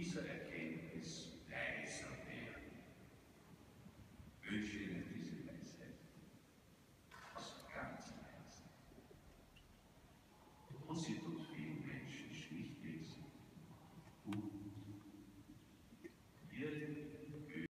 dieser Erkenntnis weiser werden. Ich wünsche Ihnen diese Weisheit aus ganzem Herzen. Und sie